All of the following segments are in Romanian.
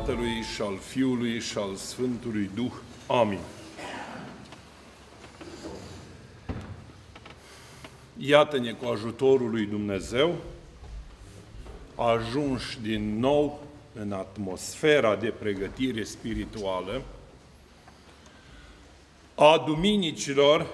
Tatălui și al Fiului și al Sfântului Duh. Amin. Iată-ne cu ajutorul lui Dumnezeu, ajunși din nou în atmosfera de pregătire spirituală a duminicilor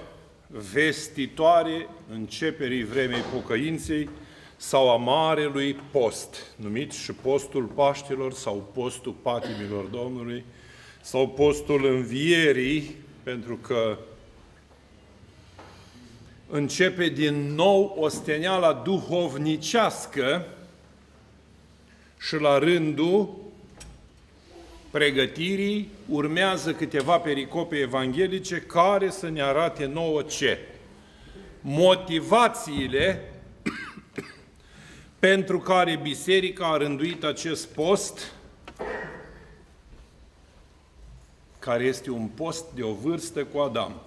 vestitoare începerii vremei pocăinței sau a Marelui Post, numit și postul Paștilor sau postul Patimilor Domnului, sau postul Învierii, pentru că începe din nou osteneala duhovnicească și la rândul pregătirii urmează câteva pericope evanghelice care să ne arate nouă ce? Motivațiile pentru care biserica a rânduit acest post, care este un post de o vârstă cu Adam.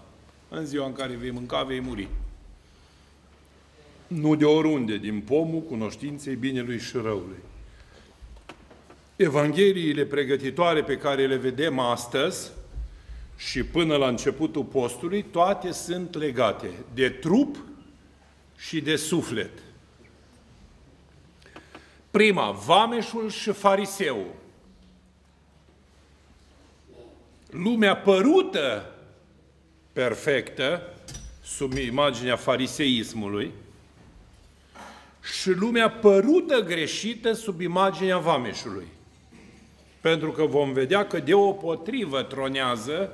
În ziua în care vei mânca, vei muri. Nu de oriunde, din pomul cunoștinței binelui și răului. Evangheliile pregătitoare pe care le vedem astăzi și până la începutul postului, toate sunt legate de trup și de suflet. Prima, vameșul și fariseu. Lumea părută perfectă, sub imaginea fariseismului, și lumea părută greșită sub imaginea vameșului. Pentru că vom vedea că deopotrivă tronează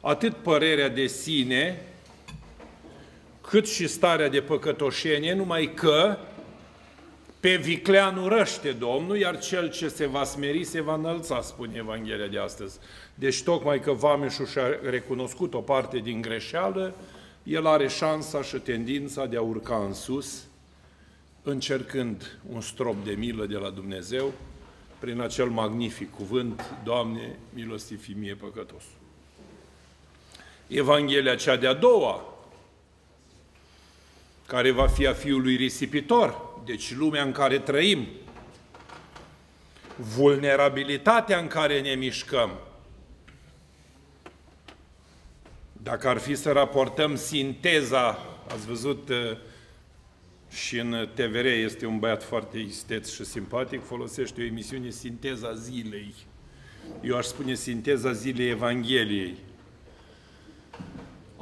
atât părerea de sine, cât și starea de păcătoșenie, numai că pe viclean urăște Domnul, iar cel ce se va smeri se va înălța, spune Evanghelia de astăzi. Deci tocmai că Vameșul și-a recunoscut o parte din greșeală, el are șansa și tendința de a urca în sus, încercând un strop de milă de la Dumnezeu, prin acel magnific cuvânt, Doamne, milostivi mie păcătos. Evanghelia cea de-a doua, care va fi a fiului risipitor, deci lumea în care trăim, vulnerabilitatea în care ne mișcăm, dacă ar fi să raportăm sinteza, ați văzut uh, și în TVR este un băiat foarte isteț și simpatic, folosește o emisiune Sinteza Zilei. Eu aș spune Sinteza Zilei Evangheliei.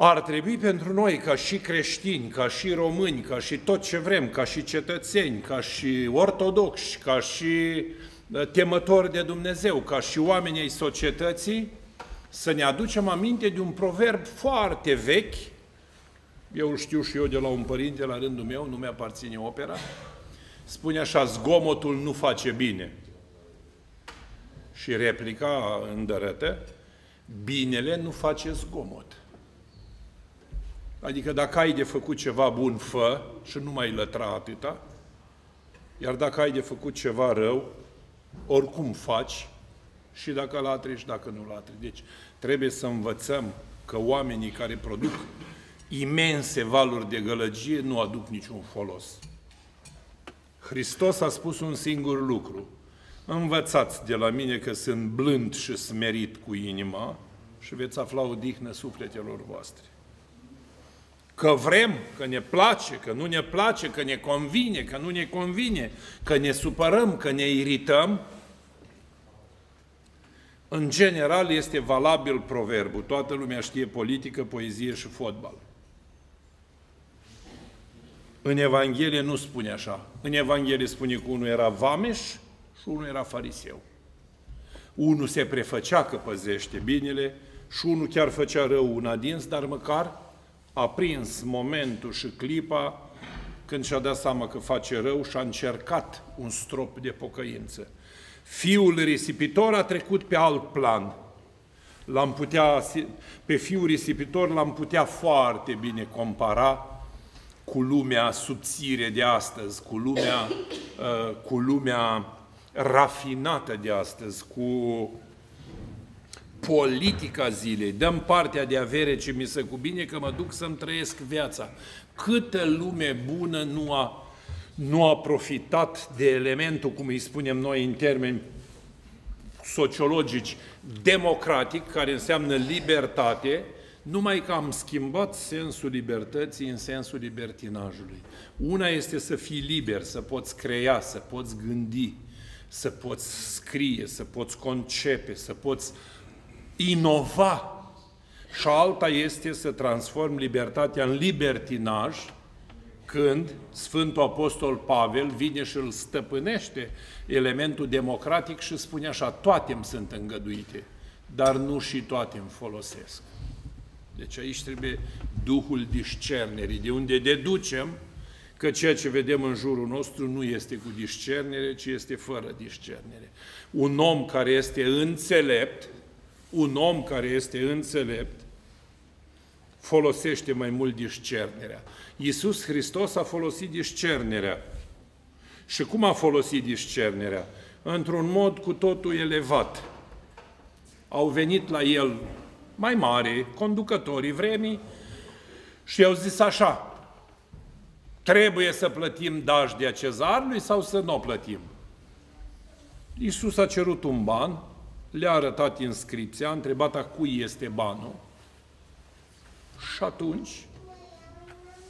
Ar trebui pentru noi, ca și creștini, ca și români, ca și tot ce vrem, ca și cetățeni, ca și ortodoxi, ca și uh, temători de Dumnezeu, ca și oameni ai societății, să ne aducem aminte de un proverb foarte vechi, eu știu și eu de la un părinte la rândul meu, nu mi-aparține opera, spune așa, zgomotul nu face bine. Și replica îndărătă, binele nu face zgomot. Adică dacă ai de făcut ceva bun, fă și nu mai lătra atâta, iar dacă ai de făcut ceva rău, oricum faci și dacă latri și dacă nu latri. Deci trebuie să învățăm că oamenii care produc imense valuri de gălăgie nu aduc niciun folos. Hristos a spus un singur lucru. Învățați de la mine că sunt blând și smerit cu inima și veți afla o dihnă sufletelor voastre. Că vrem, că ne place, că nu ne place, că ne convine, că nu ne convine, că ne supărăm, că ne irităm, în general este valabil proverbul. Toată lumea știe politică, poezie și fotbal. În Evanghelie nu spune așa. În Evanghelie spune că unul era vameș și unul era fariseu. Unul se prefăcea că păzește binele și unul chiar făcea rău una dins, dar măcar a prins momentul și clipa când și-a dat seama că face rău și a încercat un strop de pocăință. Fiul risipitor a trecut pe alt plan. L-am putea, pe fiul risipitor l-am putea foarte bine compara cu lumea subțire de astăzi, cu lumea, uh, cu lumea rafinată de astăzi, cu politica zilei. Dăm partea de avere ce mi se cubine că mă duc să-mi trăiesc viața. Câtă lume bună nu a, nu a profitat de elementul, cum îi spunem noi în termeni sociologici democratic, care înseamnă libertate, numai că am schimbat sensul libertății în sensul libertinajului. Una este să fii liber, să poți crea, să poți gândi, să poți scrie, să poți concepe, să poți inova. Și alta este să transform libertatea în libertinaj, când Sfântul Apostol Pavel vine și îl stăpânește elementul democratic și spune așa, toate îmi sunt îngăduite, dar nu și toate îmi folosesc. Deci aici trebuie Duhul discernerii, de unde deducem că ceea ce vedem în jurul nostru nu este cu discernere, ci este fără discernere. Un om care este înțelept, un om care este înțelept, folosește mai mult discernerea. Iisus Hristos a folosit discernerea. Și cum a folosit discernerea? Într-un mod cu totul elevat. Au venit la el mai mari, conducătorii vremii, și i-au zis așa, trebuie să plătim dajdea cezarului sau să nu o plătim? Iisus a cerut un ban, le-a arătat inscripția, a întrebat a cui este banul și atunci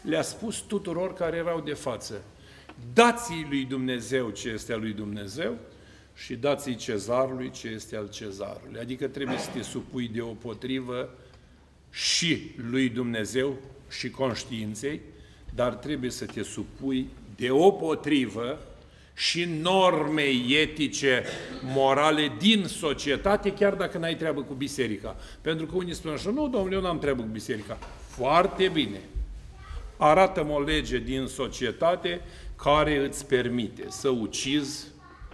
le-a spus tuturor care erau de față, dați-i lui Dumnezeu ce este al lui Dumnezeu și dați-i cezarului ce este al cezarului. Adică trebuie să te supui de o potrivă și lui Dumnezeu și conștiinței, dar trebuie să te supui de o potrivă și normei etice, morale din societate, chiar dacă n-ai treabă cu biserica. Pentru că unii spun așa, nu, domnule, eu n-am treabă cu biserica. Foarte bine. Arată-mi o lege din societate care îți permite să ucizi,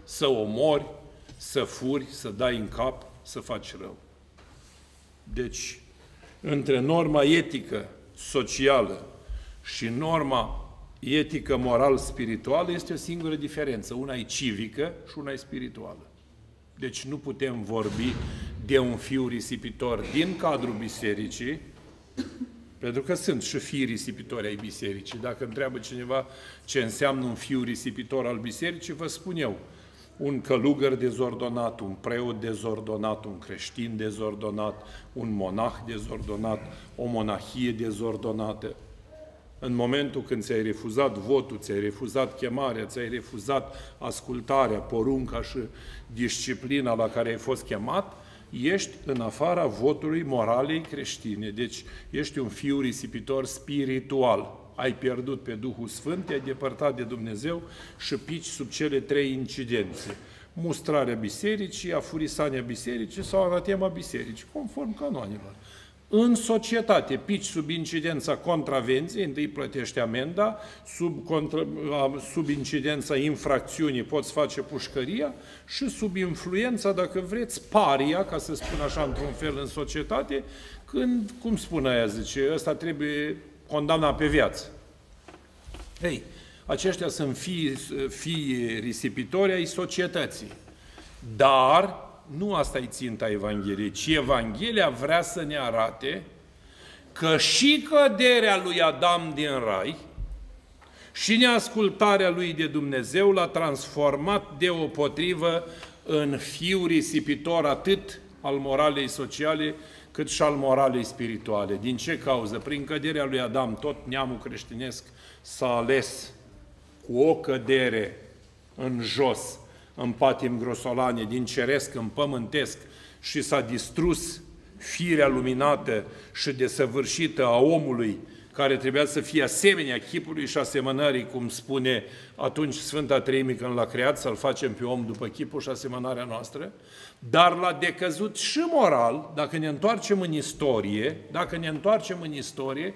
să omori, să furi, să dai în cap, să faci rău. Deci, între norma etică, socială și norma etică, moral, spirituală este o singură diferență. Una e civică și una e spirituală. Deci nu putem vorbi de un fiu risipitor din cadrul bisericii, pentru că sunt și fii risipitori ai bisericii. Dacă întreabă cineva ce înseamnă un fiu risipitor al bisericii, vă spun eu, un călugăr dezordonat, un preot dezordonat, un creștin dezordonat, un monah dezordonat, o monahie dezordonată, în momentul când ți-ai refuzat votul, ți-ai refuzat chemarea, ți-ai refuzat ascultarea, porunca și disciplina la care ai fost chemat, ești în afara votului moralei creștine. Deci ești un fiu risipitor spiritual. Ai pierdut pe Duhul Sfânt, te-ai depărtat de Dumnezeu și pici sub cele trei incidențe. Mustrarea bisericii, afurisania bisericii sau anatema bisericii, conform canoanilor în societate, pici sub incidența contravenției, întâi plătești amenda, sub, contra, sub incidența infracțiunii poți face pușcăria și sub influența, dacă vreți, paria, ca să spun așa într-un fel în societate, când, cum spune aia, zice, ăsta trebuie condamnat pe viață. Ei, aceștia sunt fii, fii risipitori ai societății. Dar nu asta e ținta Evangheliei, ci Evanghelia vrea să ne arate că și căderea lui Adam din rai și neascultarea lui de Dumnezeu l-a transformat de o potrivă în fiu risipitor atât al moralei sociale cât și al moralei spirituale. Din ce cauză? Prin căderea lui Adam, tot neamul creștinesc s-a ales cu o cădere în jos, în patim grosolane, din ceresc în pământesc și s-a distrus firea luminată și desăvârșită a omului, care trebuia să fie asemenea chipului și asemănării, cum spune atunci Sfânta Treime când l-a creat, să-l facem pe om după chipul și asemănarea noastră, dar l-a decăzut și moral, dacă ne întoarcem în istorie, dacă ne întoarcem în istorie,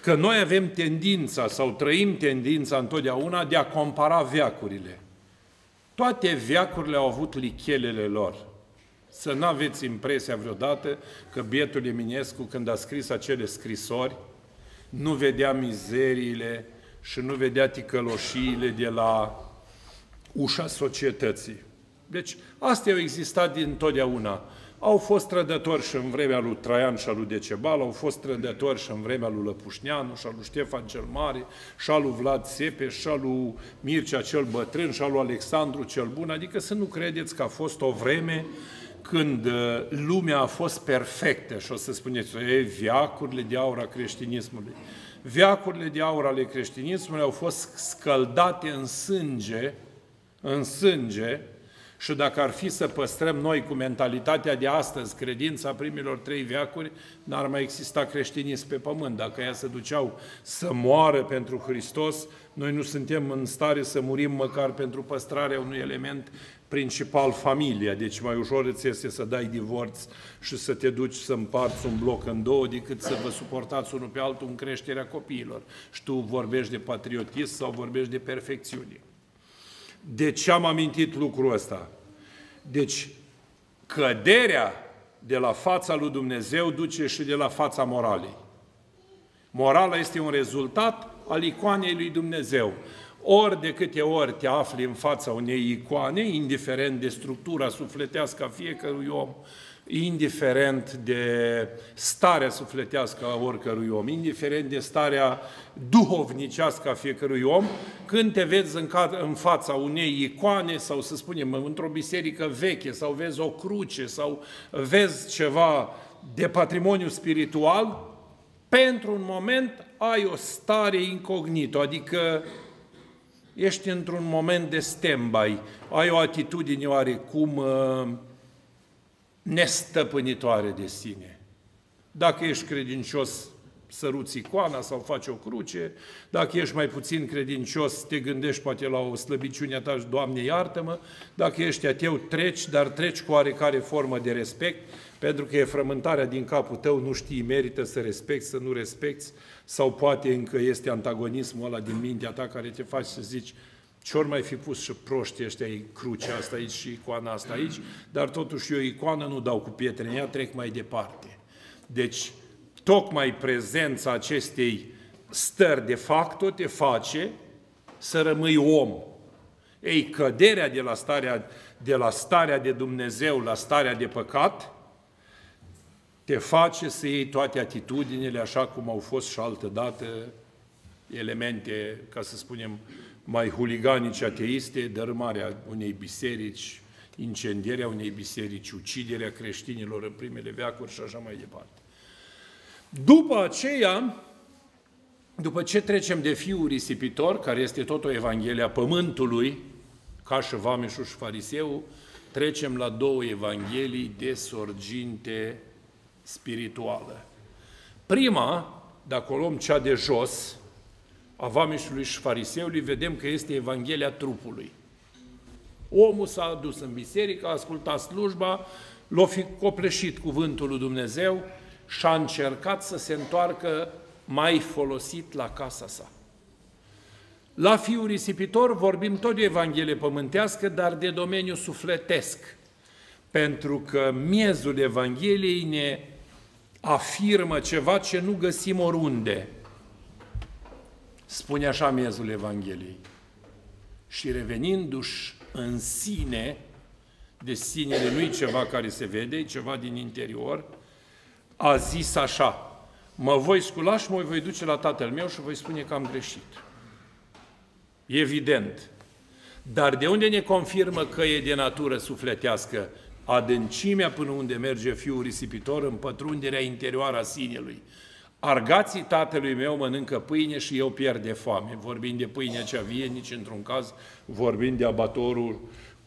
că noi avem tendința sau trăim tendința întotdeauna de a compara veacurile. Toate veacurile au avut lichelele lor. Să nu aveți impresia vreodată că bietul Eminescu, când a scris acele scrisori, nu vedea mizeriile și nu vedea ticăloșiile de la ușa societății. Deci, astea au existat din totdeauna. Au fost trădători și în vremea lui Traian și a lui Decebal, au fost trădători și în vremea lui Lăpușneanu și a lui Ștefan cel Mare, și a lui Vlad Sepe, și a lui Mircea cel Bătrân, și a lui Alexandru cel Bun. Adică să nu credeți că a fost o vreme când uh, lumea a fost perfectă și o să spuneți, e, viacurile de aur a creștinismului. Viacurile de aur ale creștinismului au fost scăldate în sânge, în sânge, și dacă ar fi să păstrăm noi cu mentalitatea de astăzi credința primilor trei veacuri, n-ar mai exista creștinism pe pământ. Dacă ea se duceau să moară pentru Hristos, noi nu suntem în stare să murim măcar pentru păstrarea unui element principal, familia. Deci mai ușor îți este să dai divorț și să te duci să împarți un bloc în două decât să vă suportați unul pe altul în creșterea copiilor. Și tu vorbești de patriotism sau vorbești de perfecțiune. De ce am amintit lucrul ăsta? Deci, căderea de la fața lui Dumnezeu duce și de la fața moralei. Morala este un rezultat al icoanei lui Dumnezeu. Ori de câte ori te afli în fața unei icoane, indiferent de structura sufletească a fiecărui om, indiferent de starea sufletească a oricărui om, indiferent de starea duhovnicească a fiecărui om, când te vezi în, ca, în fața unei icoane sau, să spunem, într-o biserică veche sau vezi o cruce sau vezi ceva de patrimoniu spiritual, pentru un moment ai o stare incognito, adică ești într-un moment de stand-by, ai o atitudine oarecum uh, nestăpânitoare de sine. Dacă ești credincios, săruți icoana sau faci o cruce, dacă ești mai puțin credincios, te gândești poate la o slăbiciune a ta și Doamne iartă-mă, dacă ești ateu, treci, dar treci cu oarecare formă de respect, pentru că e frământarea din capul tău, nu știi, merită să respecti, să nu respecti, sau poate încă este antagonismul ăla din mintea ta care te face să zici, ce ori mai fi pus și proști ăștia crucea asta aici și icoana asta aici, dar totuși eu icoană nu dau cu pietre în ea, trec mai departe. Deci, tocmai prezența acestei stări de facto te face să rămâi om. Ei, căderea de la starea de, la starea de Dumnezeu la starea de păcat te face să iei toate atitudinile așa cum au fost și altă dată elemente, ca să spunem, mai huliganice ateiste, dărâmarea unei biserici, incendierea unei biserici, uciderea creștinilor în primele veacuri și așa mai departe. După aceea, după ce trecem de fiul risipitor, care este tot o Evanghelia Pământului, ca și Vameșul și Fariseu, trecem la două Evanghelii de sorginte spirituală. Prima, dacă o luăm cea de jos, a vameșului și fariseului, vedem că este Evanghelia trupului. Omul s-a dus în biserică, a ascultat slujba, l-a fi copleșit cuvântul lui Dumnezeu și a încercat să se întoarcă mai folosit la casa sa. La fiul risipitor vorbim tot de Evanghelie pământească, dar de domeniu sufletesc, pentru că miezul Evangheliei ne afirmă ceva ce nu găsim oriunde – Spune așa miezul Evangheliei. Și revenindu-și în sine, de sinele nu-i ceva care se vede, e ceva din interior, a zis așa, mă voi scula și mă voi duce la tatăl meu și voi spune că am greșit. Evident. Dar de unde ne confirmă că e de natură sufletească? Adâncimea până unde merge fiul risipitor, în pătrunderea interioară a sinelui. Argații tatălui meu mănâncă pâine și eu pierd de foame. Vorbind de pâinea cea vie, nici într-un caz, vorbind de abatorul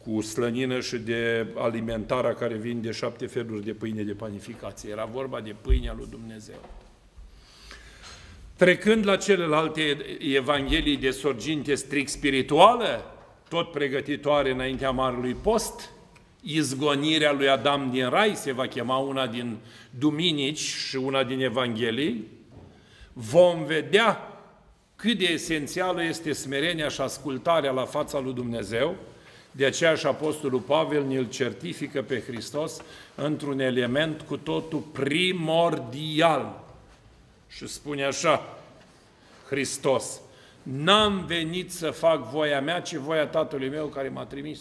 cu slănină și de alimentarea care vin de șapte feluri de pâine de panificație. Era vorba de pâinea lui Dumnezeu. Trecând la celelalte evanghelii de sorginte strict spirituală, tot pregătitoare înaintea Marului Post, izgonirea lui Adam din Rai, se va chema una din duminici și una din Evanghelii, vom vedea cât de esențială este smerenia și ascultarea la fața lui Dumnezeu, de aceea și Apostolul Pavel ne-l certifică pe Hristos într-un element cu totul primordial. Și spune așa, Hristos, n-am venit să fac voia mea, ci voia Tatălui meu care m-a trimis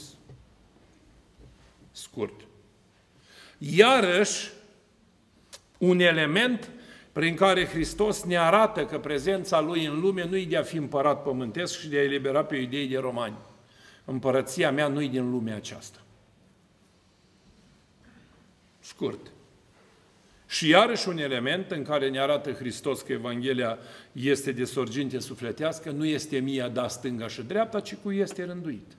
scurt. Iarăși, un element prin care Hristos ne arată că prezența Lui în lume nu-i de a fi împărat pământesc și de a elibera pe iudei de romani. Împărăția mea nu-i din lumea aceasta. Scurt. Și iarăși un element în care ne arată Hristos că Evanghelia este de sorginte sufletească, nu este mia da stânga și dreapta, ci cu este rânduit.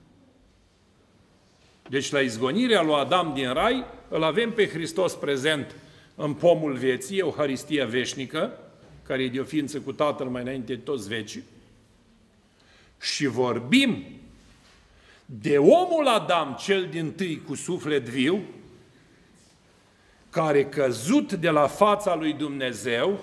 Deci la izgonirea lui Adam din Rai, îl avem pe Hristos prezent în pomul vieții, Euharistia veșnică, care e de o ființă cu Tatăl mai înainte de toți vecii, și vorbim de omul Adam, cel din tâi cu suflet viu, care căzut de la fața lui Dumnezeu,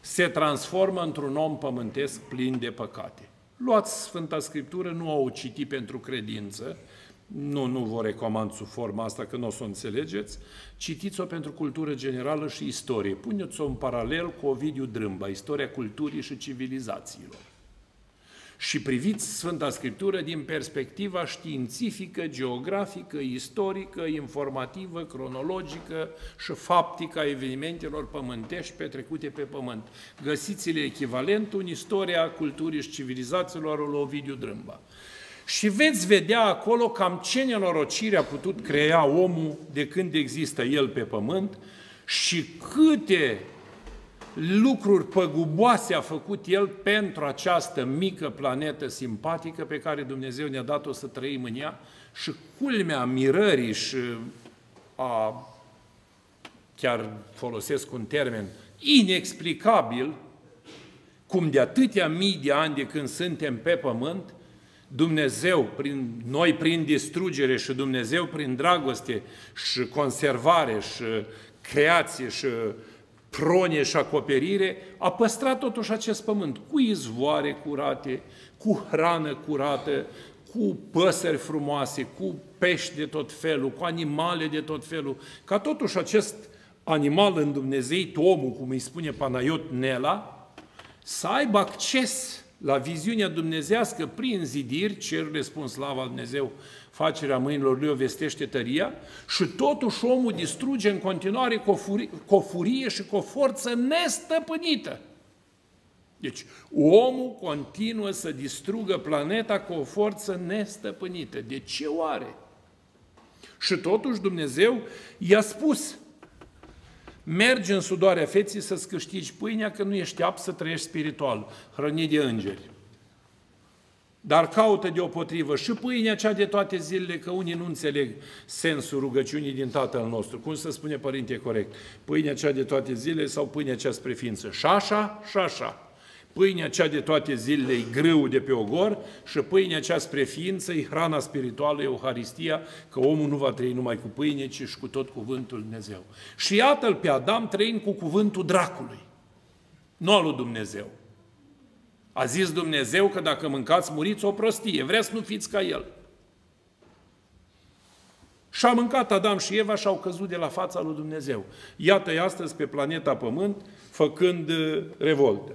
se transformă într-un om pământesc plin de păcate. Luați Sfânta Scriptură, nu o citi pentru credință, nu, nu vă recomand sub forma asta, că nu o să o înțelegeți, citiți-o pentru cultură generală și istorie. Puneți-o în paralel cu Ovidiu Drâmba, istoria culturii și civilizațiilor și priviți Sfânta Scriptură din perspectiva științifică, geografică, istorică, informativă, cronologică și faptică a evenimentelor pământești petrecute pe pământ. Găsiți-le echivalentul în istoria culturii și civilizațiilor lui Ovidiu Drâmba. Și veți vedea acolo cam ce nenorocire a putut crea omul de când există el pe pământ și câte lucruri păguboase a făcut El pentru această mică planetă simpatică pe care Dumnezeu ne-a dat-o să trăim în ea și culmea mirării și a, chiar folosesc un termen, inexplicabil, cum de atâtea mii de ani de când suntem pe pământ, Dumnezeu, prin, noi prin distrugere și Dumnezeu prin dragoste și conservare și creație și pronie și acoperire, a păstrat totuși acest pământ cu izvoare curate, cu hrană curată, cu păsări frumoase, cu pești de tot felul, cu animale de tot felul, ca totuși acest animal în Dumnezeu, omul, cum îi spune Panaiot Nela, să aibă acces la viziunea dumnezească prin zidiri, cerul spun slava Dumnezeu, facerea mâinilor lui o vestește tăria și totuși omul distruge în continuare cu o, furie, cu o furie și cu o forță nestăpânită. Deci, omul continuă să distrugă planeta cu o forță nestăpânită. De ce oare? Și totuși Dumnezeu i-a spus, mergi în sudoarea feții să-ți câștigi pâinea, că nu ești apă să trăiești spiritual, hrănit de îngeri. Dar caută deopotrivă și pâinea cea de toate zilele, că unii nu înțeleg sensul rugăciunii din Tatăl nostru. Cum să spune Părinte corect? Pâinea cea de toate zilele sau pâinea cea spre ființă? Și așa, și așa. Pâinea cea de toate zilele e grâu de pe ogor și pâinea cea spre ființă e hrana spirituală, Euharistia, că omul nu va trăi numai cu pâine, ci și cu tot cuvântul Dumnezeu. Și iată-l pe Adam trăind cu cuvântul dracului, nu al lui Dumnezeu. A zis Dumnezeu că dacă mâncați, muriți o prostie. Vreți să nu fiți ca El. Și a mâncat Adam și Eva și au căzut de la fața lui Dumnezeu. Iată-i astăzi pe planeta Pământ făcând uh, revoltă.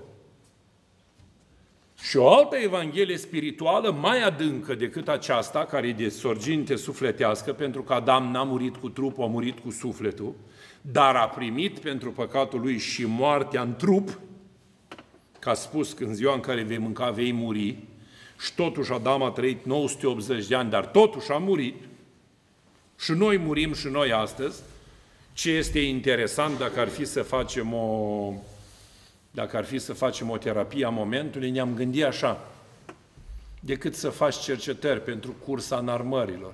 Și o altă evanghelie spirituală mai adâncă decât aceasta, care e de sorginte sufletească, pentru că Adam n-a murit cu trupul, a murit cu sufletul, dar a primit pentru păcatul lui și moartea în trup, că a spus că în ziua în care vei mânca vei muri, și totuși Adam a trăit 980 de ani, dar totuși a murit, și noi murim și noi astăzi, ce este interesant dacă ar fi să facem o, dacă ar fi să facem o terapie a momentului, ne-am gândit așa, decât să faci cercetări pentru cursa înarmărilor,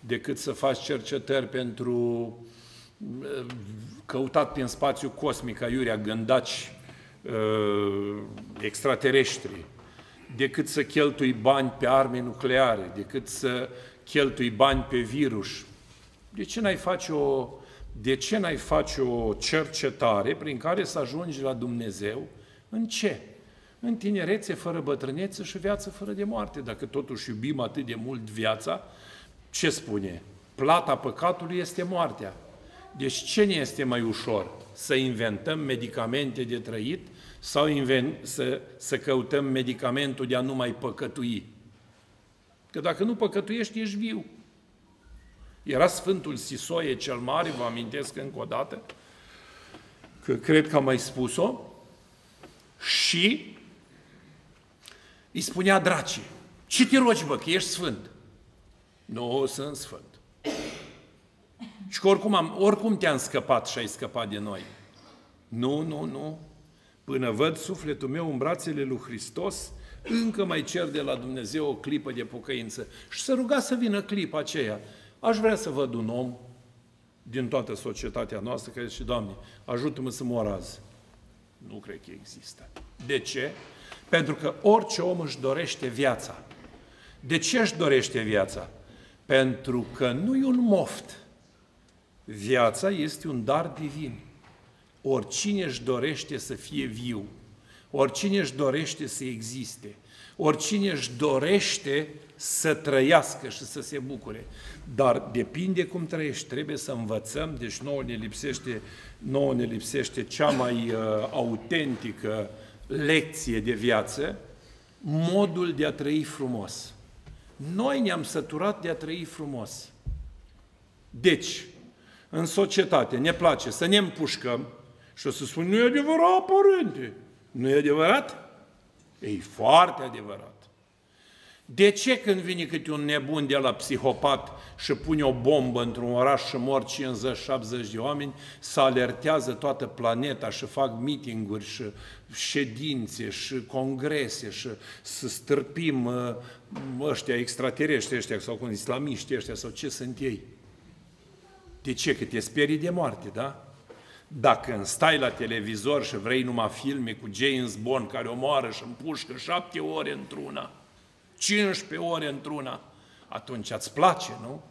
decât să faci cercetări pentru căutat prin spațiu cosmic, aiurea gândaci uh, extraterestri, decât să cheltui bani pe arme nucleare, decât să cheltui bani pe virus. De ce n-ai face o, de ce n-ai face o cercetare prin care să ajungi la Dumnezeu? În ce? În tinerețe fără bătrânețe și viață fără de moarte. Dacă totuși iubim atât de mult viața, ce spune? Plata păcatului este moartea. Deci ce ne este mai ușor? Să inventăm medicamente de trăit sau să, să căutăm medicamentul de a nu mai păcătui? Că dacă nu păcătuiești, ești viu. Era Sfântul Sisoie cel Mare, vă amintesc încă o dată, că cred că am mai spus-o, și îi spunea dracii, ce te rogi, bă, că ești sfânt? Nu, sunt sfânt. Și că oricum, am, oricum te-am scăpat și ai scăpat de noi. Nu, nu, nu. Până văd sufletul meu în brațele lui Hristos, încă mai cer de la Dumnezeu o clipă de pocăință. Și să ruga să vină clipa aceea. Aș vrea să văd un om din toată societatea noastră care zice, Doamne, ajută-mă să mor azi. Nu cred că există. De ce? Pentru că orice om își dorește viața. De ce își dorește viața? Pentru că nu e un moft. Viața este un dar divin. Oricine își dorește să fie viu, oricine își dorește să existe, oricine își dorește să trăiască și să se bucure. Dar depinde cum trăiești, trebuie să învățăm, deci nouă ne lipsește, nouă ne lipsește cea mai uh, autentică lecție de viață, modul de a trăi frumos. Noi ne-am săturat de a trăi frumos. Deci, în societate ne place să ne împușcăm și o să spun, nu e adevărat, părinte. Nu e adevărat? E foarte adevărat. De ce când vine câte un nebun de la psihopat și pune o bombă într-un oraș și mor 50-70 de oameni, să alertează toată planeta și fac meetinguri și ședințe și congrese și să stârpim uh, ăștia extraterestri ăștia sau cum islamiști ăștia sau ce sunt ei? De ce? Că te sperii de moarte, da? Dacă stai la televizor și vrei numai filme cu James Bond care omoară și împușcă șapte ore într-una, 15 ore într-una, atunci îți place, nu?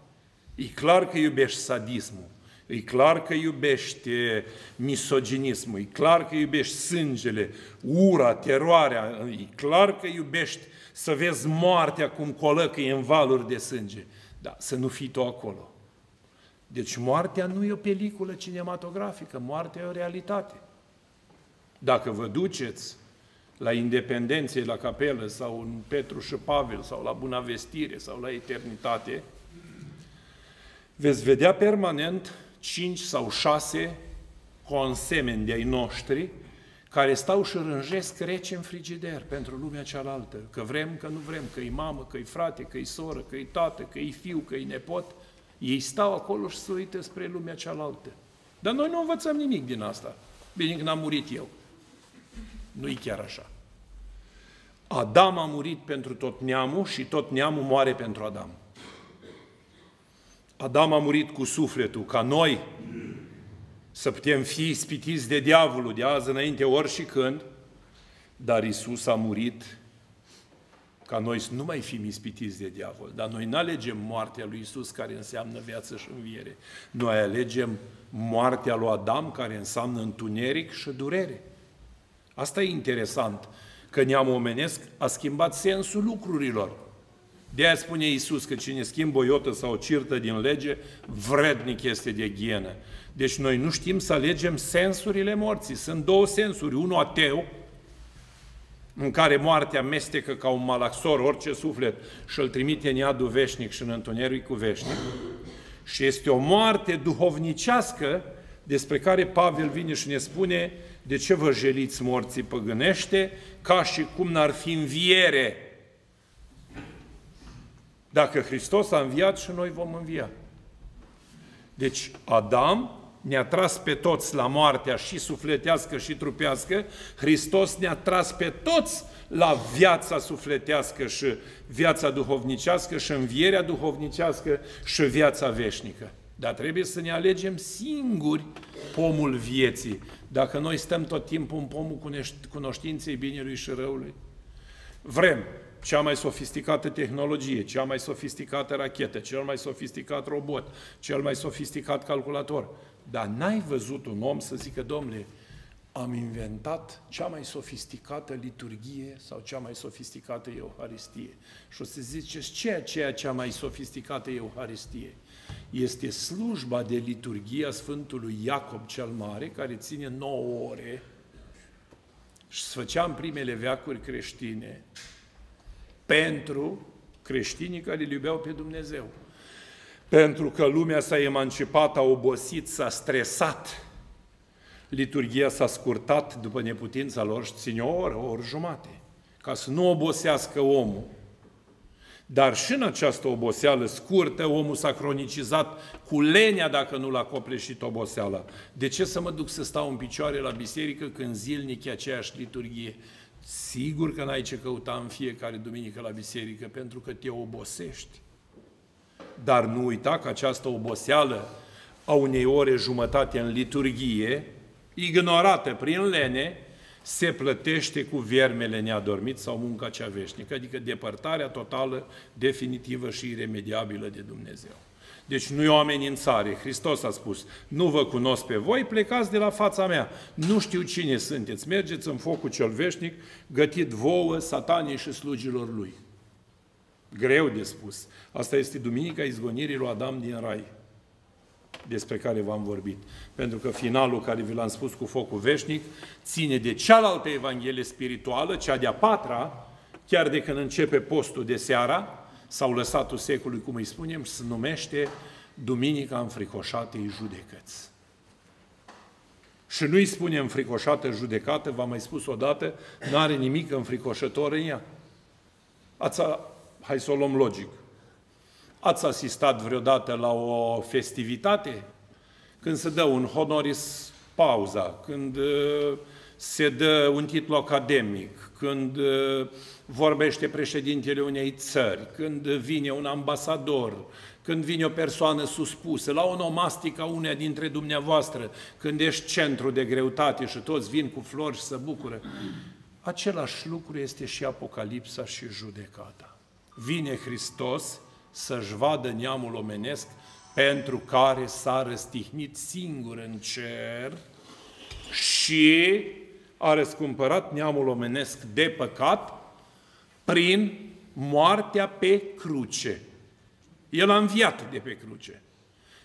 E clar că iubești sadismul, e clar că iubești misoginismul, e clar că iubești sângele, ura, teroarea, e clar că iubești să vezi moartea cum colăcă în valuri de sânge. Da, să nu fii tu acolo. Deci moartea nu e o peliculă cinematografică, moartea e o realitate. Dacă vă duceți la Independențe, la capelă, sau în Petru și Pavel, sau la Buna Vestire, sau la Eternitate, veți vedea permanent cinci sau șase consemeni de-ai noștri care stau și rânjesc rece în frigider pentru lumea cealaltă, că vrem, că nu vrem, că e mamă, că e frate, că e soră, că e tată, că e fiu, că e nepot, ei stau acolo și se uită spre lumea cealaltă. Dar noi nu învățăm nimic din asta. Bine că n-am murit eu. Nu-i chiar așa. Adam a murit pentru tot neamul și tot neamul moare pentru Adam. Adam a murit cu sufletul, ca noi să putem fi spitiți de diavolul de azi înainte ori și când, dar Isus a murit ca noi să nu mai fim ispitiți de diavol. Dar noi nu alegem moartea lui Isus care înseamnă viață și înviere. Noi alegem moartea lui Adam care înseamnă întuneric și durere. Asta e interesant, că neamul omenesc a schimbat sensul lucrurilor. De aia spune Iisus că cine schimbă o iotă sau o cirtă din lege, vrednic este de ghienă. Deci noi nu știm să alegem sensurile morții. Sunt două sensuri. Unul ateu, în care moartea mestecă ca un malaxor orice suflet și îl trimite în iadul veșnic și în întunericul veșnic. Și este o moarte duhovnicească despre care Pavel vine și ne spune de ce vă jeliți morții păgânește, ca și cum n-ar fi înviere. Dacă Hristos a înviat și noi vom învia. Deci Adam ne-a tras pe toți la moartea și sufletească și trupească, Hristos ne-a tras pe toți la viața sufletească și viața duhovnicească și învierea duhovnicească și viața veșnică. Dar trebuie să ne alegem singuri pomul vieții. Dacă noi stăm tot timpul în pomul cunoștinței binelui și răului. Vrem cea mai sofisticată tehnologie, cea mai sofisticată rachetă, cel mai sofisticat robot, cel mai sofisticat calculator. Dar n-ai văzut un om să zică, domnule, am inventat cea mai sofisticată liturghie sau cea mai sofisticată Euharistie. Și o să ziceți, ce aceea cea mai sofisticată Euharistie? Este slujba de liturghie a Sfântului Iacob cel Mare, care ține 9 ore și se făcea în primele veacuri creștine pentru creștinii care îl iubeau pe Dumnezeu. Pentru că lumea s-a emancipat, a obosit, s-a stresat. Liturgia s-a scurtat după neputința lor și ține o oră, o oră jumate, ca să nu obosească omul. Dar și în această oboseală scurtă, omul s-a cronicizat cu lenia dacă nu l-a copleșit oboseala. De ce să mă duc să stau în picioare la biserică când zilnic e aceeași liturghie? Sigur că n-ai ce căuta în fiecare duminică la biserică, pentru că te obosești. Dar nu uita că această oboseală a unei ore jumătate în liturghie, ignorată prin lene, se plătește cu vermele neadormit sau munca cea veșnică, adică depărtarea totală, definitivă și iremediabilă de Dumnezeu. Deci nu e o amenințare. Hristos a spus, nu vă cunosc pe voi, plecați de la fața mea. Nu știu cine sunteți, mergeți în focul cel veșnic, gătit vouă, satanii și slugilor lui. Greu de spus. Asta este Duminica izgonirii lui Adam din Rai, despre care v-am vorbit. Pentru că finalul care vi l-am spus cu focul veșnic ține de cealaltă Evanghelie spirituală, cea de-a patra, chiar de când începe postul de seara, sau lăsatul secolului, cum îi spunem, se numește Duminica înfricoșatei judecăți. Și nu-i spunem înfricoșată judecată, v-am mai spus odată, nu are nimic înfricoșător în ea. Ați, hai să o luăm logic. Ați asistat vreodată la o festivitate? Când se dă un honoris pauza, când uh, se dă un titlu academic, când uh, vorbește președintele unei țări, când vine un ambasador, când vine o persoană suspusă, la o nomastică uneia dintre dumneavoastră, când ești centru de greutate și toți vin cu flori și să bucură. Același lucru este și Apocalipsa și judecata. Vine Hristos să-și vadă neamul omenesc pentru care s-a răstihnit singur în cer și a răscumpărat neamul omenesc de păcat prin moartea pe cruce. El a înviat de pe cruce.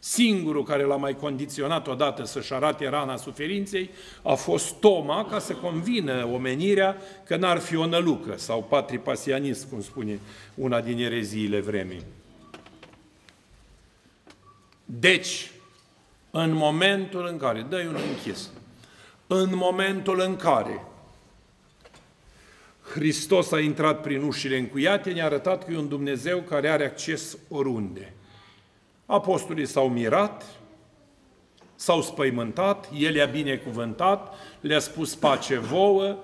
Singurul care l-a mai condiționat odată să-și arate rana suferinței a fost Toma, ca să convină omenirea că n-ar fi o nălucă, sau patripasianist, cum spune una din ereziile vremii. Deci, în momentul în care, dă un închis, în momentul în care Hristos a intrat prin ușile încuiate, ne-a arătat că e un Dumnezeu care are acces oriunde. Apostolii s-au mirat, s-au spăimântat, El i-a binecuvântat, le-a spus pace vouă,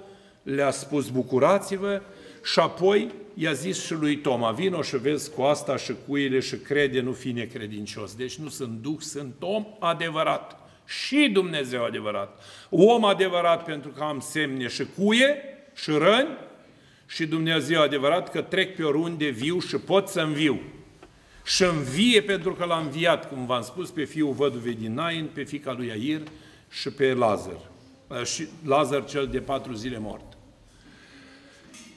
le-a spus bucurați-vă și apoi i-a zis și lui Toma, vino și vezi cu asta și cuile și crede, nu fi necredincios. Deci nu sunt duh, sunt om adevărat și Dumnezeu adevărat. Om adevărat pentru că am semne și cuie și răni și Dumnezeu adevărat că trec pe oriunde viu și pot să înviu. Și învie pentru că l-a înviat, cum v-am spus, pe fiul văduvei din Nain, pe fica lui Air și pe Lazar. Și Lazar cel de patru zile mort.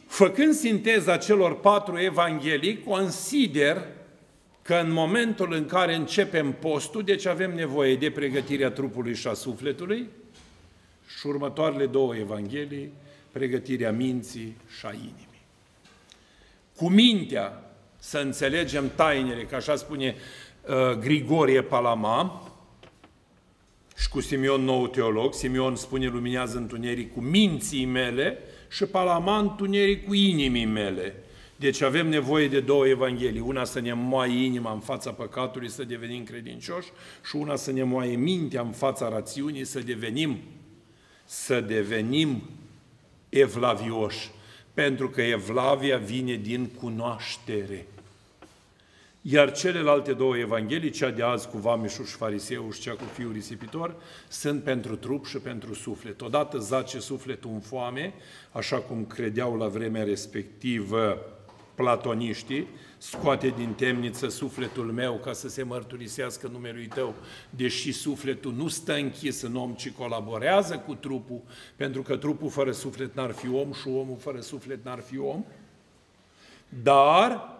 Făcând sinteza celor patru evanghelii, consider că în momentul în care începem postul, deci avem nevoie de pregătirea trupului și a sufletului, și următoarele două evanghelii, pregătirea minții și a inimii. Cu mintea să înțelegem tainele, că așa spune uh, Grigorie Palama, și cu Simeon, nou teolog, Simeon spune luminează întuneric cu minții mele și Palama întuneric cu inimii mele. Deci avem nevoie de două evanghelii, una să ne moaie inima în fața păcatului să devenim credincioși și una să ne moaie mintea în fața rațiunii să devenim să devenim evlavioși, pentru că evlavia vine din cunoaștere. Iar celelalte două evanghelii, cea de azi cu Vameșul și Fariseuș și cea cu Fiul Risipitor, sunt pentru trup și pentru suflet. Odată zace sufletul în foame, așa cum credeau la vremea respectivă platoniștii, scoate din temniță sufletul meu ca să se mărturisească numelui tău, deși sufletul nu stă închis în om, ci colaborează cu trupul, pentru că trupul fără suflet n-ar fi om și omul fără suflet n-ar fi om. Dar,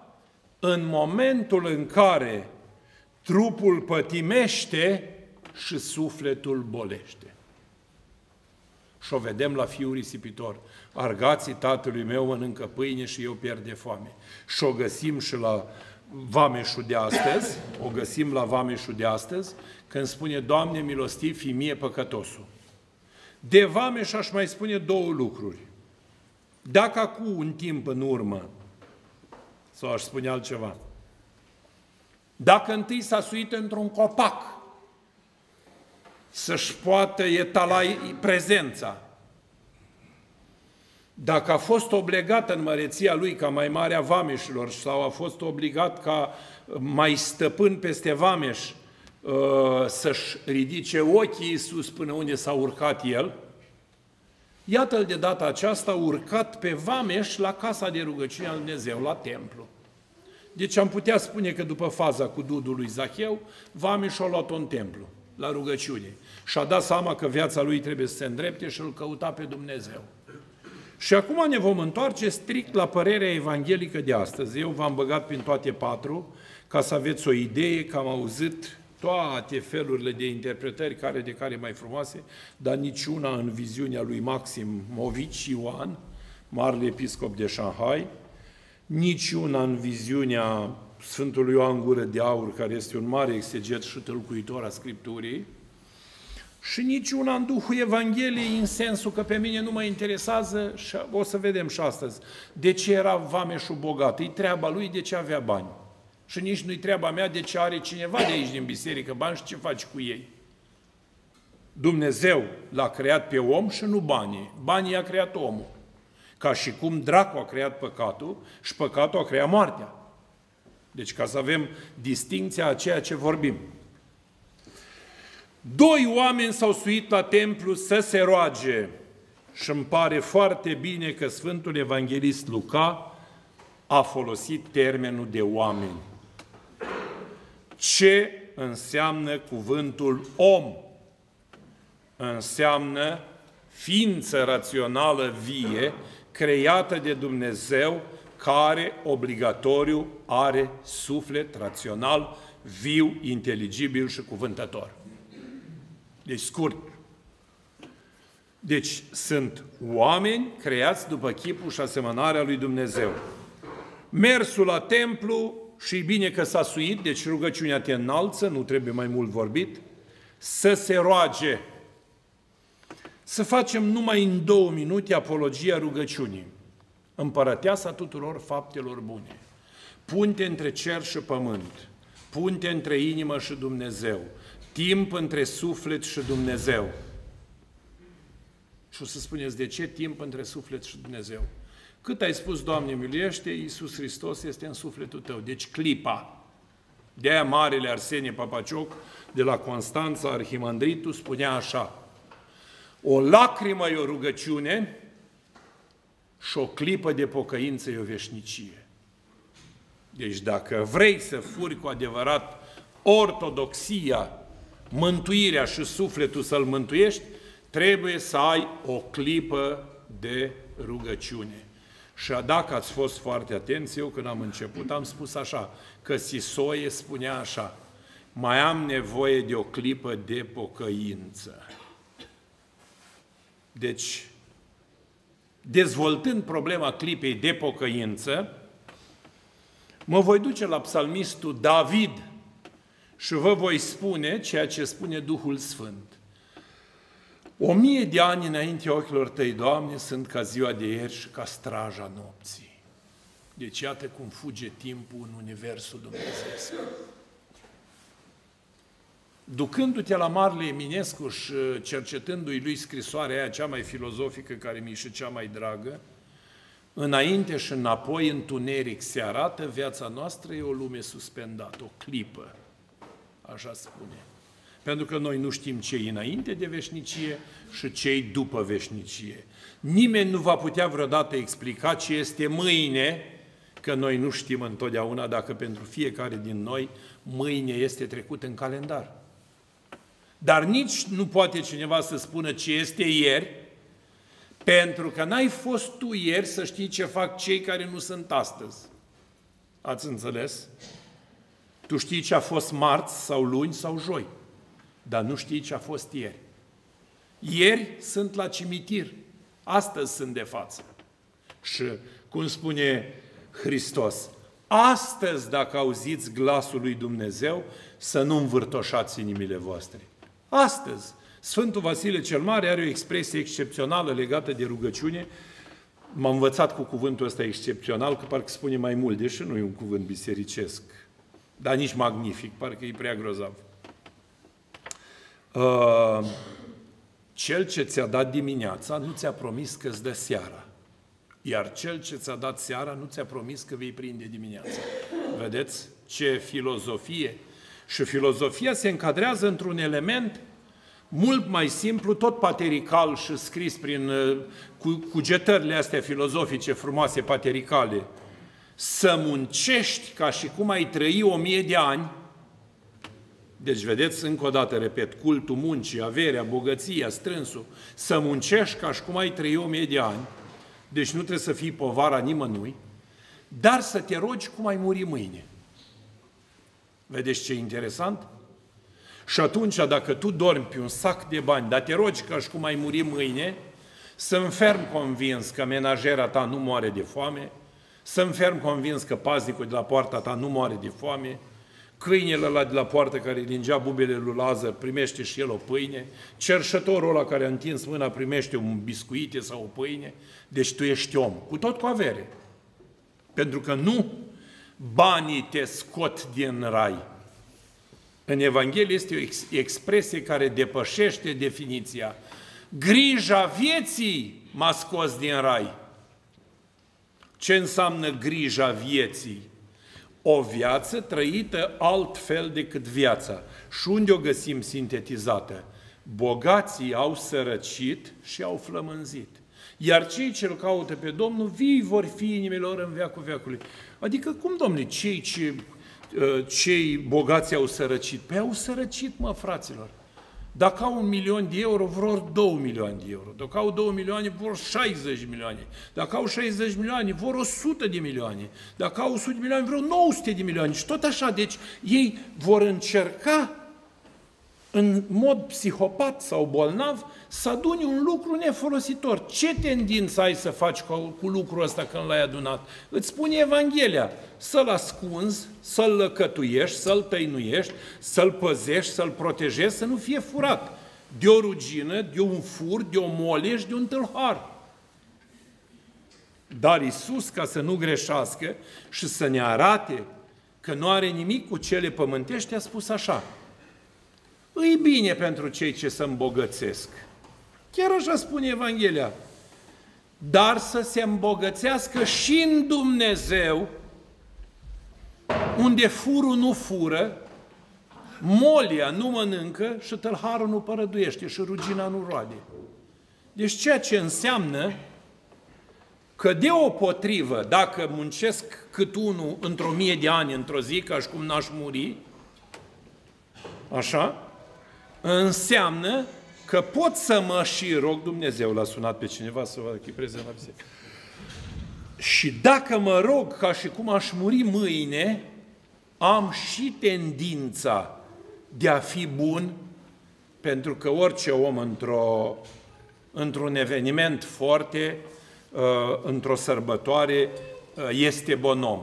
în momentul în care trupul pătimește și sufletul bolește. Și o vedem la fiul risipitor. Argații tatălui meu mănâncă pâine și eu pierd de foame. Și o găsim și la vameșul de astăzi, o găsim la vameșul de astăzi, când spune, Doamne milostiv, fi mie păcătosul. De vameș aș mai spune două lucruri. Dacă acum un timp în urmă, sau aș spune altceva, dacă întâi s-a suit într-un copac, să-și poată etala prezența, dacă a fost obligat în măreția lui ca mai mare a vameșilor sau a fost obligat ca mai stăpân peste vameș uh, să-și ridice ochii sus până unde s-a urcat el, iată-l de data aceasta urcat pe vameș la casa de rugăciune al Dumnezeu, la templu. Deci am putea spune că după faza cu dudul lui Zacheu, vameș a luat-o în templu, la rugăciune. Și a dat seama că viața lui trebuie să se îndrepte și îl căuta pe Dumnezeu. Și acum ne vom întoarce strict la părerea evanghelică de astăzi. Eu v-am băgat prin toate patru ca să aveți o idee că am auzit toate felurile de interpretări, care de care mai frumoase, dar niciuna în viziunea lui Maxim Movici Ioan, marele episcop de Shanghai, niciuna în viziunea Sfântului Ioan Gură de Aur, care este un mare exeget și tălcuitor a Scripturii, și niciuna în Duhul Evangheliei în sensul că pe mine nu mă interesează și o să vedem și astăzi de ce era vameșul bogat. E treaba lui de ce avea bani. Și nici nu-i treaba mea de ce are cineva de aici din biserică bani și ce faci cu ei. Dumnezeu l-a creat pe om și nu banii. Banii a creat omul. Ca și cum dracu a creat păcatul și păcatul a creat moartea. Deci ca să avem distinția a ceea ce vorbim. Doi oameni s-au suit la templu să se roage și îmi pare foarte bine că Sfântul Evanghelist Luca a folosit termenul de oameni. Ce înseamnă cuvântul om? Înseamnă ființă rațională vie, creată de Dumnezeu, care obligatoriu are suflet rațional, viu, inteligibil și cuvântător. Deci scurt. Deci sunt oameni creați după chipul și asemănarea lui Dumnezeu. Mersul la templu și bine că s-a suit, deci rugăciunea te înalță, nu trebuie mai mult vorbit, să se roage. Să facem numai în două minute apologia rugăciunii. Împărăteasa tuturor faptelor bune. Punte între cer și pământ. Punte între inimă și Dumnezeu timp între suflet și Dumnezeu. Și o să spuneți, de ce timp între suflet și Dumnezeu? Cât ai spus, Doamne, miluiește, Iisus Hristos este în sufletul tău. Deci clipa. De aia Marele Arsenie Papacioc, de la Constanța, Arhimandritul, spunea așa, o lacrimă e o rugăciune și o clipă de pocăință e o veșnicie. Deci dacă vrei să furi cu adevărat ortodoxia mântuirea și sufletul să-l mântuiești, trebuie să ai o clipă de rugăciune. Și dacă ați fost foarte atenți, eu când am început am spus așa, că Sisoie spunea așa, mai am nevoie de o clipă de pocăință. Deci, dezvoltând problema clipei de pocăință, mă voi duce la psalmistul David, și vă voi spune ceea ce spune Duhul Sfânt. O mie de ani înainte ochilor tăi, Doamne, sunt ca ziua de ieri și ca straja nopții. Deci iată cum fuge timpul în Universul Dumnezeu. Ducându-te la Marle Eminescu și cercetându-i lui scrisoarea aia cea mai filozofică, care mi-e și cea mai dragă, înainte și înapoi, întuneric, se arată, viața noastră e o lume suspendată, o clipă așa spune. Pentru că noi nu știm ce e înainte de veșnicie și ce e după veșnicie. Nimeni nu va putea vreodată explica ce este mâine, că noi nu știm întotdeauna dacă pentru fiecare din noi mâine este trecut în calendar. Dar nici nu poate cineva să spună ce este ieri, pentru că n-ai fost tu ieri să știi ce fac cei care nu sunt astăzi. Ați înțeles? Tu știi ce a fost marți sau luni sau joi, dar nu știi ce a fost ieri. Ieri sunt la cimitir, astăzi sunt de față. Și, cum spune Hristos, Astăzi, dacă auziți glasul lui Dumnezeu, să nu învârtoșați inimile voastre. Astăzi, Sfântul Vasile cel Mare are o expresie excepțională legată de rugăciune. M-am învățat cu cuvântul ăsta excepțional, că parcă spune mai mult, deși nu e un cuvânt bisericesc, dar nici magnific, parcă e prea grozav. Uh, cel ce ți-a dat dimineața nu ți-a promis că îți dă seara. Iar cel ce ți-a dat seara nu ți-a promis că vei prinde dimineața. Vedeți ce filozofie? Și filozofia se încadrează într-un element mult mai simplu, tot paterical și scris prin uh, cu, cugetările astea filozofice frumoase, patericale. Să muncești ca și cum ai trăi o mie de ani, deci, vedeți, încă o dată, repet, cultul muncii, averea, bogăția, strânsul, să muncești ca și cum ai trăi o mie de ani, deci nu trebuie să fii povara nimănui, dar să te rogi cum ai muri mâine. Vedeți ce interesant? Și atunci, dacă tu dormi pe un sac de bani, dar te rogi ca și cum ai muri mâine, să ferm convins că menajera ta nu moare de foame, să ferm convins că paznicul de la poarta ta nu moare de foame, câinele ăla de la poartă care lingea bubele lui Lazar primește și el o pâine, cerșătorul ăla care a întins mâna primește un biscuite sau o pâine, deci tu ești om, cu tot cu avere. Pentru că nu banii te scot din rai. În Evanghelie este o ex- expresie care depășește definiția. Grija vieții m-a scos din rai. Ce înseamnă grija vieții? o viață trăită altfel decât viața. Și unde o găsim sintetizată? Bogații au sărăcit și au flămânzit. Iar cei ce îl caută pe Domnul, vii vor fi inimilor în veacul veacului. Adică cum, domnule, cei ce uh, cei bogați au sărăcit? Păi au sărăcit, mă, fraților. Dacă au un milion de euro, vor 2 milioane de euro. Dacă au 2 milioane, vor 60 milioane. Dacă au 60 milioane, vor 100 de milioane. Dacă au 100 de milioane, vor 900 de milioane. Și tot așa. Deci ei vor încerca în mod psihopat sau bolnav, să aduni un lucru nefolositor. Ce tendință ai să faci cu, cu lucrul ăsta când l-ai adunat? Îți spune Evanghelia, să-l ascunzi, să-l lăcătuiești, să-l tăinuiești, să-l păzești, să-l protejezi, să nu fie furat de o rugină, de un fur, de o moleș, de un tâlhar. Dar Isus, ca să nu greșească și să ne arate că nu are nimic cu cele pământești, a spus așa – îi bine pentru cei ce se îmbogățesc. Chiar așa spune Evanghelia. Dar să se îmbogățească și în Dumnezeu, unde furul nu fură, molia nu mănâncă și tălharul nu părăduiește și rugina nu roade. Deci ceea ce înseamnă că de o potrivă, dacă muncesc cât unul într-o mie de ani, într-o zi, ca și cum n-aș muri, așa, înseamnă că pot să mă și rog, Dumnezeu l-a sunat pe cineva să vadă că e prezent la biserică. Și dacă mă rog ca și cum aș muri mâine, am și tendința de a fi bun, pentru că orice om într-o, într-un eveniment foarte, uh, într-o sărbătoare, uh, este bon om.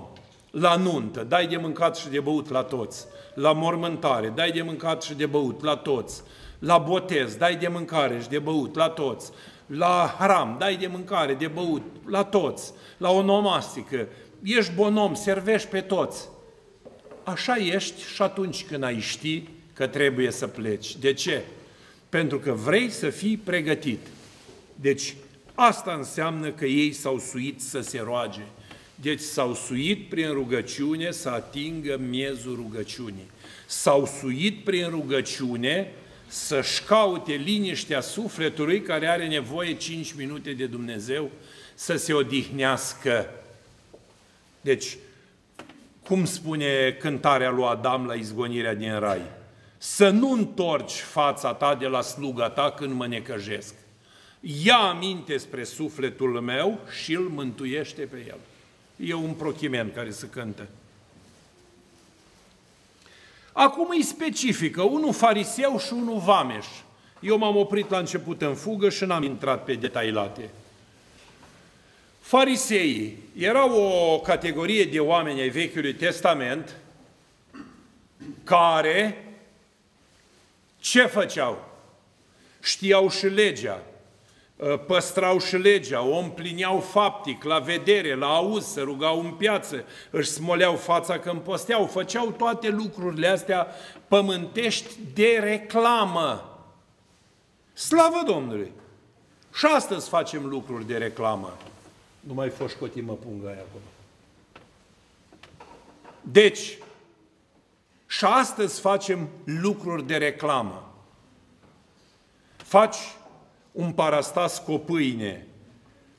La nuntă, dai de mâncat și de băut la toți la mormântare, dai de mâncat și de băut la toți, la botez, dai de mâncare și de băut la toți, la haram, dai de mâncare, de băut la toți, la onomastică, ești bonom, servești pe toți. Așa ești și atunci când ai ști că trebuie să pleci. De ce? Pentru că vrei să fii pregătit. Deci, asta înseamnă că ei s-au suit să se roage. Deci s-au suit prin rugăciune să atingă miezul rugăciunii. S-au suit prin rugăciune să-și caute liniștea sufletului care are nevoie 5 minute de Dumnezeu să se odihnească. Deci, cum spune cântarea lui Adam la izgonirea din rai? Să nu întorci fața ta de la sluga ta când mă necăjesc. Ia aminte spre sufletul meu și îl mântuiește pe el. E un prochimen care se cântă. Acum îi specifică, unul fariseu și unul vameș. Eu m-am oprit la început în fugă și n-am intrat pe detailate. Fariseii erau o categorie de oameni ai Vechiului Testament care ce făceau? Știau și legea, ă, păstrau și legea, o împlineau faptic, la vedere, la auz, se rugau în piață, își smoleau fața când posteau, făceau toate lucrurile astea pământești de reclamă. Slavă Domnului! Și astăzi facem lucruri de reclamă. Nu mai fost mă punga aia acolo. Deci, și astăzi facem lucruri de reclamă. Faci un parastas cu o pâine,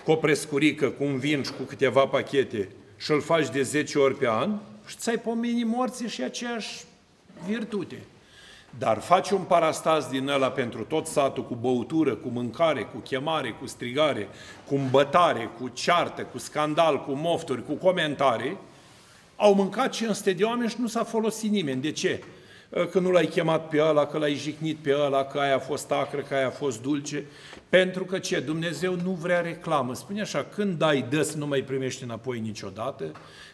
cu o prescurică, cu un vin și cu câteva pachete și îl faci de 10 ori pe an și ți-ai pomenit morții și aceeași virtute. Dar faci un parastas din ăla pentru tot satul cu băutură, cu mâncare, cu chemare, cu strigare, cu îmbătare, cu ceartă, cu scandal, cu mofturi, cu comentarii, au mâncat 500 de oameni și nu s-a folosit nimeni. De ce? Că nu l-ai chemat pe ăla, că l-ai jignit pe ăla, că aia a fost acră, că aia a fost dulce. Pentru că ce? Dumnezeu nu vrea reclamă. Spune așa, când dai dăs, nu mai primești înapoi niciodată.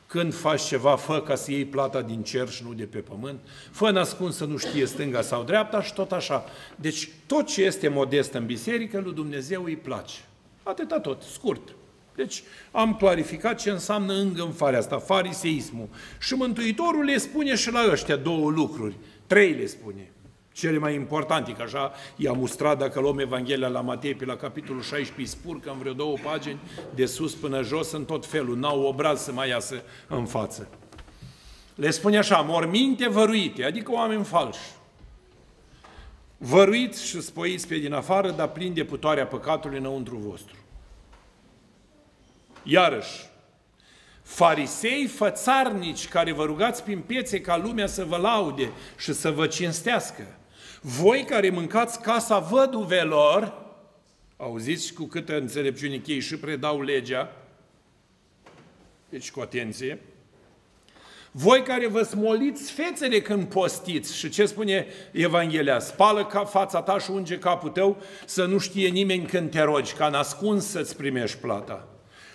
Când faci ceva, fă ca să iei plata din cer și nu de pe pământ. Fă nascuns să nu știe stânga sau dreapta și tot așa. Deci tot ce este modest în biserică, lui Dumnezeu îi place. Atâta tot, scurt. Deci am clarificat ce înseamnă îngânfarea asta, fariseismul. Și Mântuitorul le spune și la ăștia două lucruri. Trei le spune. Cele mai importante, că așa i-a mustrat dacă luăm Evanghelia la Matei pe la capitolul 16, spurcă în vreo două pagini, de sus până jos, în tot felul. N-au obraz să mai iasă în față. Le spune așa, morminte văruite, adică oameni falși. Văruiți și spoiți pe din afară, dar plini de putoarea păcatului înăuntru vostru. Iarăși, farisei fățarnici care vă rugați prin piețe ca lumea să vă laude și să vă cinstească, voi care mâncați casa văduvelor, auziți cu câtă înțelepciune ei și predau legea, deci cu atenție, voi care vă smoliți fețele când postiți, și ce spune Evanghelia? Spală ca fața ta și unge capul tău să nu știe nimeni când te rogi, ca nascuns să-ți primești plata.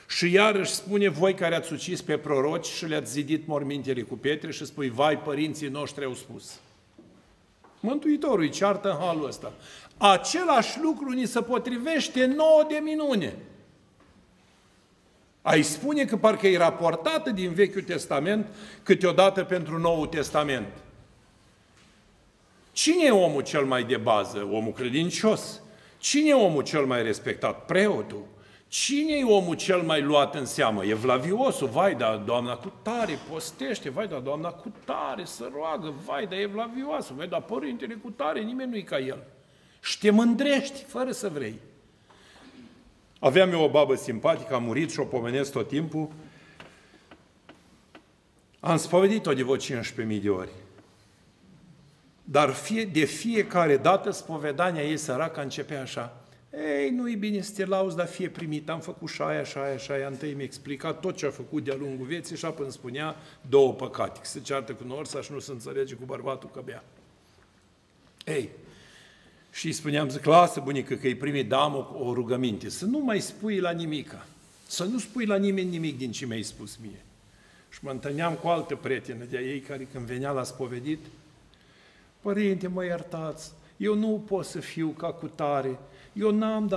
Și iarăși spune voi care ați ucis pe proroci și le-ați zidit mormintele cu pietre și spui, vai, părinții noștri au spus. Mântuitorul îi ceartă în halul ăsta. Același lucru ni se potrivește nouă de minune. Ai spune că parcă e raportată din Vechiul Testament câteodată pentru Noul Testament. Cine e omul cel mai de bază? Omul credincios. Cine e omul cel mai respectat? Preotul. Cine e omul cel mai luat în seamă? E Vlaviosul, vai, dar doamna cu tare postește, vai, dar doamna cu tare să roagă, vai, dar e Vlaviosul, vai, dar părintele cu tare, nimeni nu-i ca el. Și ște mândrești fără să vrei. Aveam eu o babă simpatică, a murit și o pomenesc tot timpul. Am spovedit-o de vreo 15.000 de ori. Dar fie, de fiecare dată spovedania ei săracă începe așa. Ei, nu-i bine să te lauzi, dar fie primit, am făcut și aia, și aia, și aia. Întâi mi-a explicat tot ce a făcut de-a lungul vieții și apoi îmi spunea două păcate, că se ceartă cu norța și nu se înțelege cu bărbatul că bea. Ei, și îi spuneam, zic, lasă bunică că îi primit damă o rugăminte, să nu mai spui la nimica, să nu spui la nimeni nimic din ce mi-ai spus mie. Și mă întâlneam cu altă prietenă de-a ei care când venea la spovedit, Părinte, mă iertați, eu nu pot să fiu ca cu tare, eu n-am dat